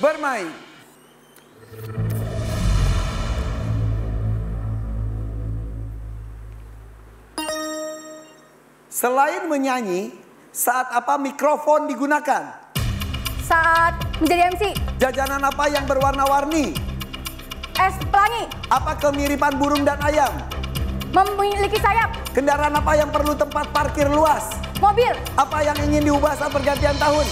bermain. Selain menyanyi, saat apa mikrofon digunakan? Saat menjadi MC, Jajanan apa yang berwarna-warni? es pelangi, Apa kemiripan burung dan ayam? memiliki sayap, Kendaraan apa yang perlu tempat parkir luas? mobil, Apa yang ingin diubah saat pergantian tahun?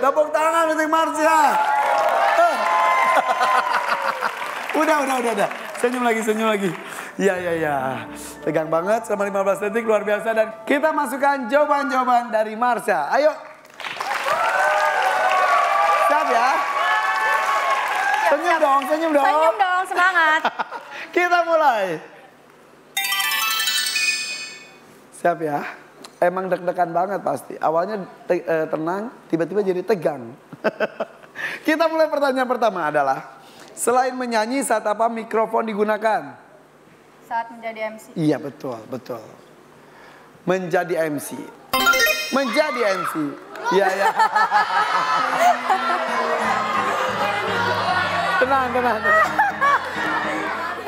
Tepuk tangan untuk Marsha. Udah, udah, udah, udah. Senyum lagi, senyum lagi. Iya, iya, iya. Tegang banget selama 15 detik, luar biasa. Dan kita masukkan jawaban-jawaban dari Marsha. Ayo. Siap ya? Senyum dong, senyum dong. senyum dong, semangat. Kita mulai. Siap ya? Emang deg-degan banget pasti. Awalnya te- eh, tenang, tiba-tiba jadi tegang. Kita mulai pertanyaan pertama adalah selain menyanyi saat apa mikrofon digunakan? Saat menjadi MC, Iya betul, betul. Menjadi MC. Menjadi MC. Iya, iya. tenang, tenang, tenang.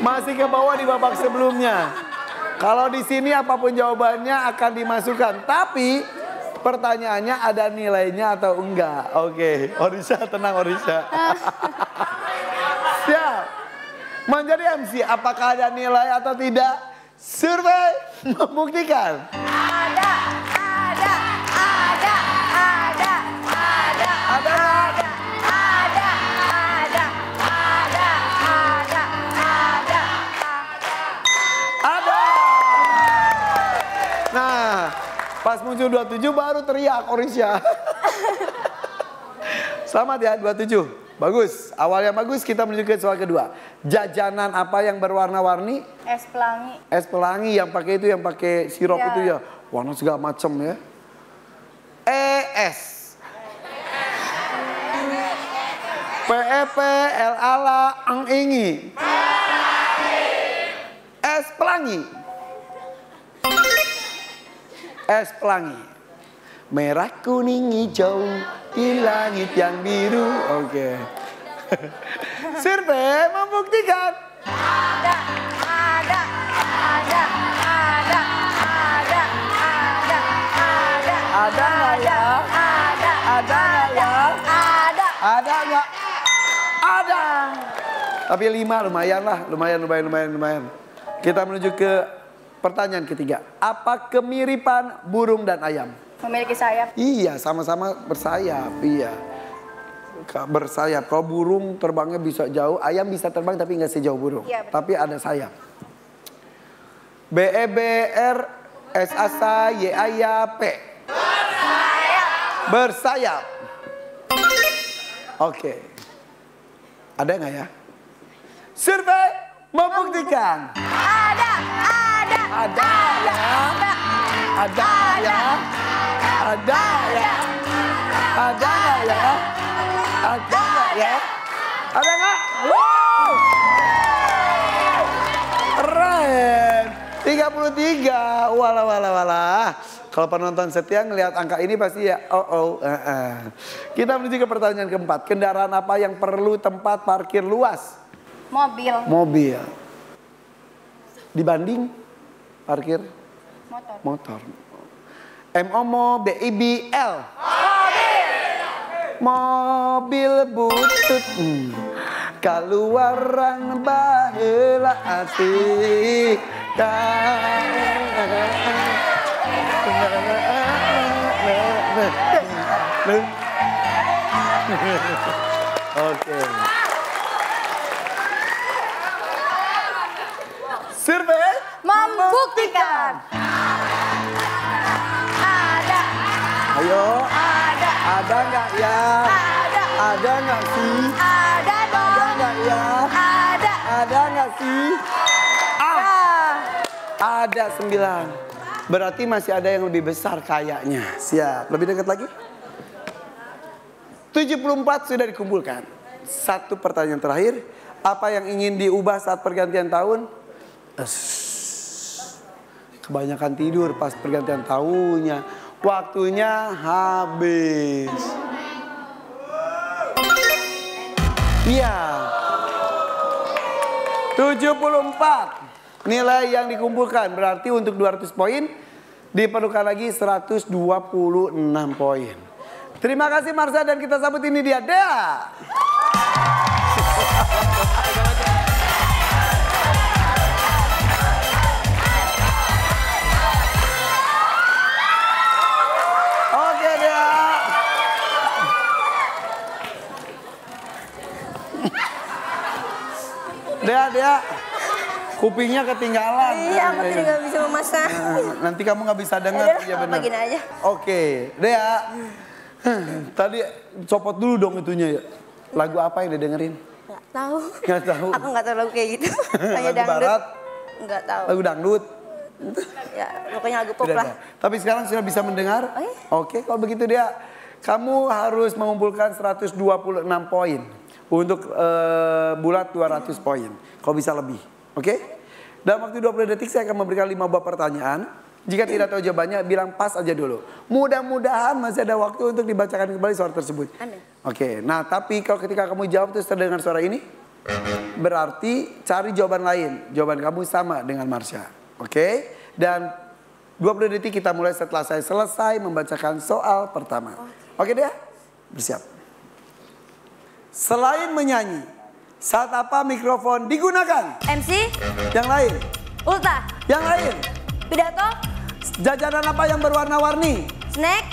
Masih ke bawah di babak sebelumnya. Kalau di sini apa pun jawabannya akan dimasukkan. Tapi pertanyaannya ada nilainya atau enggak. Oke, Orisa tenang Orisa. Siap. Menjadi MC apakah ada nilai atau tidak? Survei membuktikan. 27 baru teriak Orisya. Selamat ya 27. Bagus. Awal yang bagus kita menuju ke soal kedua. Jajanan apa yang berwarna-warni? es pelangi, Es pelangi yang pakai itu yang pakai sirup Ya. itu ya. Warna segala macam ya. ES. PEP L ala ang ingi. Es pelangi. Es pelangi. Merah kuning hijau di langit yang biru. Oke. Survei membuktikan. ada, ada, ada, ada, ada, ada, ada, Ada nggak ya? ada, Ada nggak ya? ada, Ada nggak? Ada. Tapi lima lumayan lah, lumayan, lumayan, lumayan, lumayan. Kita menuju ke pertanyaan ketiga. Apa kemiripan burung dan ayam? Memiliki sayap, Iya, sama-sama bersayap. Iya. Bersayap. Kalau burung terbangnya bisa jauh, ayam bisa terbang tapi nggak sejauh burung. Iya, betul. tapi ada sayap. B E B R S A S A Y A Y A P. Bersayap. Oke. Ada nggak ya? Survei membuktikan. ada, ada, Ada ya. Ada ya. Ada ya. Ada nggak ya? Ada nggak ya? Ada nggak? Wow! Keren. 33. Walah walah walah. Kalau penonton setia ngelihat angka ini pasti ya oh oh. eh, eh. Kita menuju ke pertanyaan keempat. Kendaraan apa yang perlu tempat parkir luas? mobil, Mobil. Dibanding parkir motor, motor. M O M O B I B L. Mobil butut hmm. Keluaran baheula asik Oke. Survei membuktikan, Ayo, ada, ada nggak ya? ada, Ada nggak sih? ada Ada dong, nggak ya? ada, Ada nggak sih? Ah, ada sembilan. Berarti masih ada yang lebih besar kayaknya. Siap. Lebih dekat lagi? 74 sudah dikumpulkan. Satu pertanyaan terakhir. Apa yang ingin diubah saat pergantian tahun? Kebanyakan tidur pas pergantian tahunnya. Waktunya habis. Iya. 74 nilai yang dikumpulkan berarti untuk 200 poin diperlukan lagi 126 poin. Terima kasih Marsha dan kita sambut ini dia Dea. Dea, Dea. Kupingnya ketinggalan. Iya, aku tadi nggak bisa memasang. Nah, nanti kamu nggak bisa dengar. Iya benar. aja. Oke, Dea. Tadi copot dulu dong itunya ya. Lagu apa yang didengerin? Nggak tahu. Nggak tahu. Aku nggak tahu lagu kayak gitu. Hanya Lagu dangdut. barat? Nggak tahu. Lagu dangdut? Ya, pokoknya lagu pop Tidak lah. Tapi sekarang sudah bisa mendengar? Oh, iya. Oke, kalau begitu dia kamu harus mengumpulkan 126 poin untuk eh, bulat 200 poin. Kalau bisa lebih. Oke? Dalam waktu 20 detik saya akan memberikan 5 buah pertanyaan. Jika tidak tahu jawabannya, bilang pas aja dulu. Mudah-mudahan masih ada waktu untuk dibacakan kembali suara tersebut. Amin. Oke, nah tapi kalau ketika kamu jawab terus terdengar suara ini, berarti cari jawaban lain. Jawaban kamu sama dengan Marsha. Oke? Dan 20 detik kita mulai setelah saya selesai membacakan soal pertama. Oke deh? Bersiap. Selain menyanyi, saat apa mikrofon digunakan? MC, Yang lain? Ulta, Yang lain? pidato, Jajanan apa yang berwarna-warni? snack,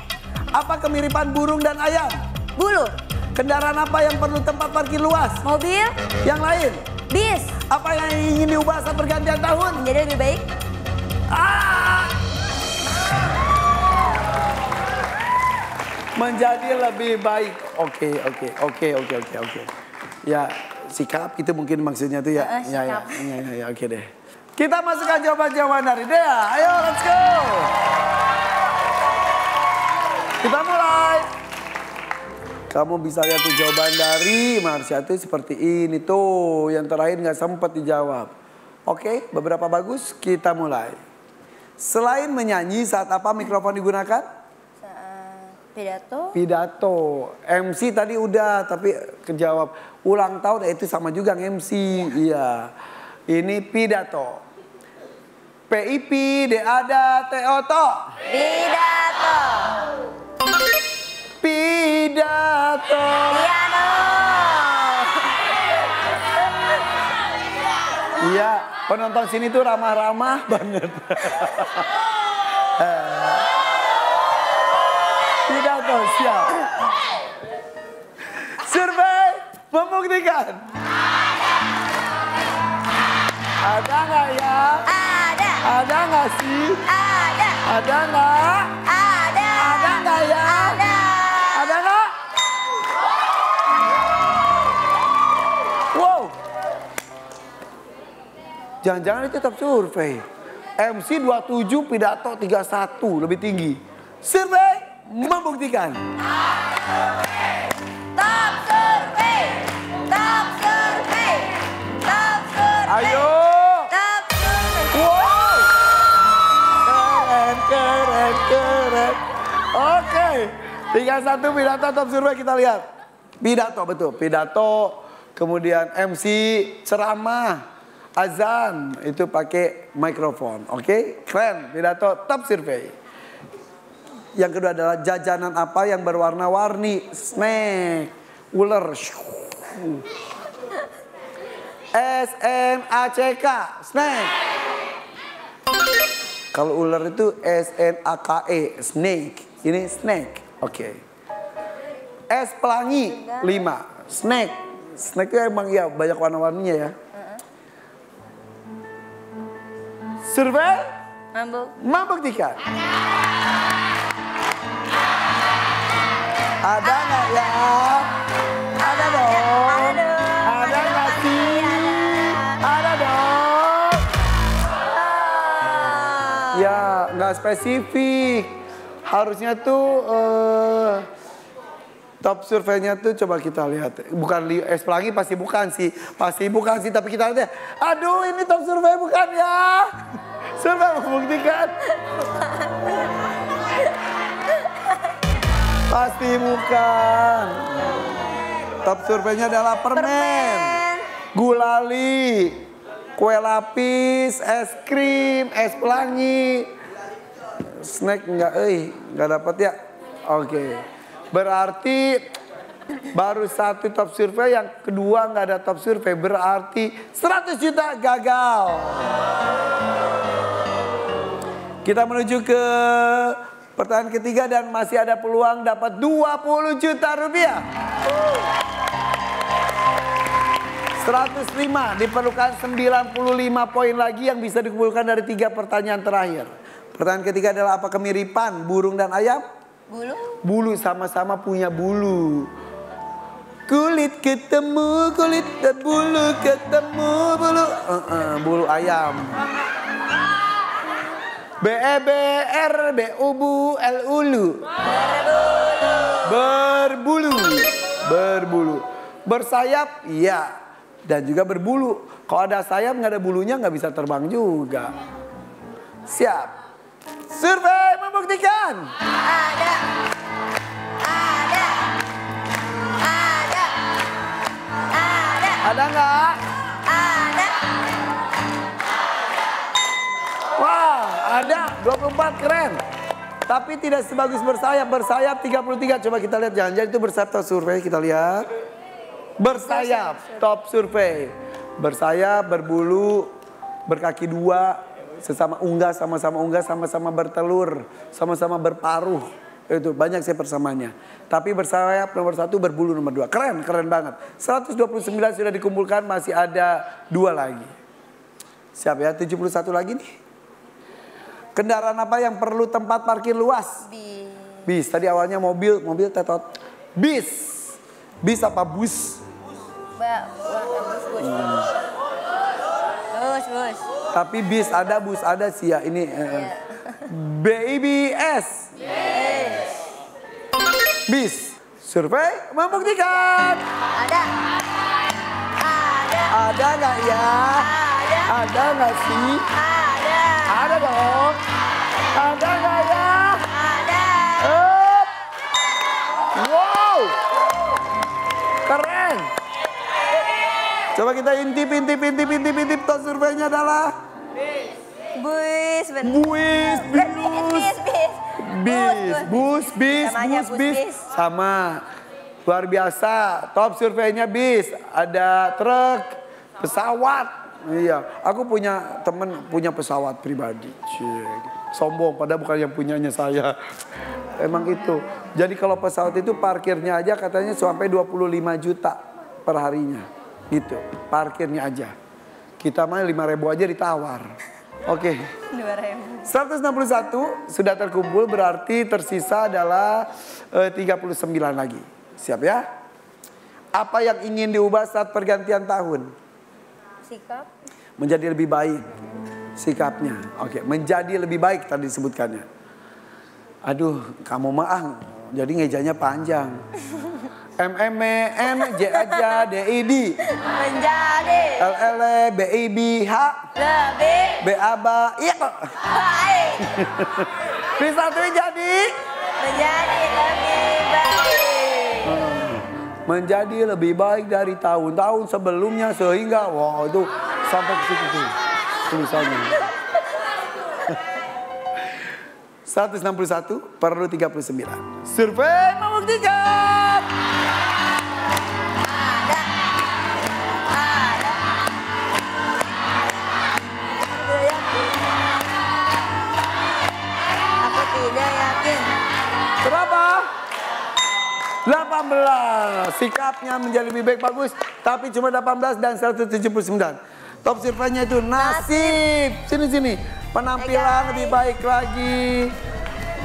Apa kemiripan burung dan ayam? bulu, Kendaraan apa yang perlu tempat parkir luas? mobil, Yang lain? bis. Apa yang ingin diubah saat pergantian tahun? Menjadi lebih baik. Ah! Menjadi lebih baik. Oke, oke, oke, oke, oke, oke. Ya, sikap itu mungkin maksudnya tuh ya. Heeh, ya, ya, ya, ya, ya, oke deh. Kita masukkan jawaban-jawaban dari Dea. Ayo, let's go. Kita mulai. Kamu bisa lihat tuh jawaban dari Marsha tuh seperti ini tuh. Yang terakhir nggak sempat dijawab. Oke, beberapa bagus. Kita mulai. Selain menyanyi, saat apa mikrofon digunakan? Pidato, Pidato. MC tadi udah, tapi kejawab. Ulang tahun eh, itu sama juga MC. Iya. Ini pidato. PIP, DADA, TOTO. pidato, Pidato. piano, Iya, penonton sini tuh ramah-ramah banget. Siap. Survei membuktikan. Ada nggak ya? ada, Ada nggak sih? ada, Ada nggak? ada, Ada nggak ya? ada. Ada nggak? Wow. Jangan-jangan itu tetap survei. MC 27, pidato 31, lebih tinggi. Survei membuktikan. Top survei, top survei, top survei. Ayo. Top survei. Wow. Keren, keren, keren. Oke. 31 pidato top survei kita lihat. Pidato betul, pidato. Kemudian MC ceramah, azan itu pakai mikrofon. Oke, keren. Pidato top survei. Yang kedua adalah jajanan apa yang berwarna-warni? Snack, ular. S N A C K, snack. Kalau ular itu S N A K E, snake. Ini snack. Oke. Es pelangi 5, snack. Snack itu emang ya banyak warna-warninya ya. Survei Mabuk. membuktikan. Ada nggak ya? Ada dong. Ada. Ada nggak sih? Ada dong. Ah. Ya, nggak spesifik. Harusnya tuh eh, Top surveinya tuh coba kita lihat. Bukan Li- es pelangi pasti bukan sih. Pasti bukan sih, tapi kita lihat. Aduh, ini top survei bukan ya. Survei membuktikan. Pasti bukan. Top surveinya adalah permen. Permen. Gulali, kue lapis, es krim, es pelangi. Snack enggak, eh, enggak dapat ya? Oke. Berarti baru satu top survei, yang kedua nggak ada top survei. Berarti 100 juta gagal. Kita menuju ke pertanyaan ketiga dan masih ada peluang dapat 20 juta rupiah. 105 diperlukan 95 poin lagi yang bisa dikumpulkan dari tiga pertanyaan terakhir. Pertanyaan ketiga adalah apa kemiripan burung dan ayam? Bulu. Bulu sama-sama punya bulu. Kulit ketemu kulit dan bulu ketemu bulu. Eh, eh, bulu ayam. B E B R B U B U L ulu. Berbulu. Berbulu. Bersayap, iya. Dan juga berbulu. Kalau ada sayap nggak ada bulunya nggak bisa terbang juga. Siap. Survei membuktikan. Ada. Ada. Ada. Ada. Ada nggak? Ada. Ada 24 keren. Tapi tidak sebagus bersayap. Bersayap 33. Coba kita lihat jangan-jangan itu bersayap top survei kita lihat. Bersayap top survei. Bersayap, berbulu, berkaki dua, sesama unggas, sama-sama unggas, sama-sama bertelur, sama-sama berparuh. Itu banyak sih persamanya. Tapi bersayap nomor satu, berbulu nomor dua. Keren, keren banget. 129 sudah dikumpulkan, masih ada dua lagi. Siap ya, 71 lagi nih. Kendaraan apa yang perlu tempat parkir luas? Bi. Bis, tadi awalnya mobil, mobil tetot. Bis. Bis apa bus? Ba. Bus. Bus. Bus. Bus. Tapi bis ada, bus ada sih ya. Ini eh, BIBS. Bis. Survei membuktikan. Ada. Ada. Ada nggak ya? Ada. Ada nggak sih? Ada. Ada nggak ya? Ada. Up. Wow. Keren. Coba kita intip, intip, intip, intip, intip. Top surveinya adalah Bus. buis, binus. Bis. Bis, bus, bis, Namanya bus, bus, bis. bis. Sama. Luar biasa. Top surveinya bis. Ada truk, pesawat. Iya, aku punya temen punya pesawat pribadi. Cik. Sombong, padahal bukan yang punyanya saya. Emang itu. Jadi kalau pesawat itu parkirnya aja katanya sampai 25 juta per harinya. Gitu, parkirnya aja. Kita mah 5 ribu aja ditawar. Oke. Dua ribu. 161 sudah terkumpul berarti tersisa adalah eh, 39 lagi. Siap ya? Apa yang ingin diubah saat pergantian tahun? Sikap. Menjadi lebih baik sikapnya. Oke, menjadi lebih baik tadi disebutkannya. Aduh, kamu mah ah, jadi ngejanya panjang. M M E N J aja D I D Menjadi. L L E B I B H Lebih. B A B I Baik. Bisa tuh jadi menjadi lebih baik dari tahun-tahun sebelumnya sehingga wow itu sampai ke situ tuh tulisannya. 161 perlu 39. Survei membuktikan. Ada. Ada. Tidak yakin. Aku tidak yakin. 18. Sikapnya menjadi lebih baik bagus, tapi cuma 18 dan 179. Top surveinya itu nasib. Sini sini. Penampilan lebih baik lagi.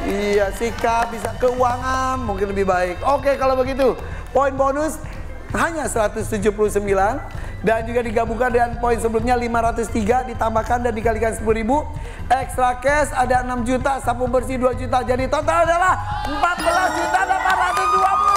Iya, sikap bisa keuangan mungkin lebih baik. Oke, kalau begitu, poin bonus hanya 179 dan juga digabungkan dengan poin sebelumnya 503 ditambahkan dan dikalikan 10.000 extra cash ada 6 juta sapu bersih 2 juta jadi total adalah 14 juta 820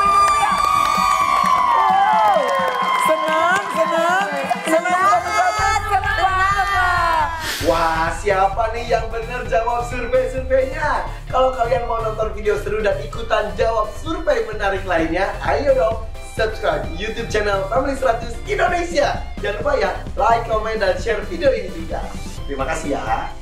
Nah, siapa nih yang benar jawab survei-surveinya? Kalau kalian mau nonton video seru dan ikutan jawab survei menarik lainnya, ayo dong subscribe YouTube channel Family 100 Indonesia. Jangan lupa ya, like, comment, dan share video ini juga. Terima kasih ya.